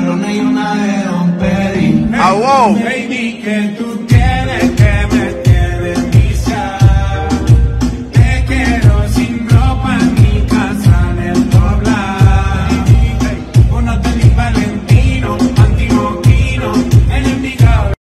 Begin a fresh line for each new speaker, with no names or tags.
ron y una de Don Peri.
Ah, wow.
Baby, que tú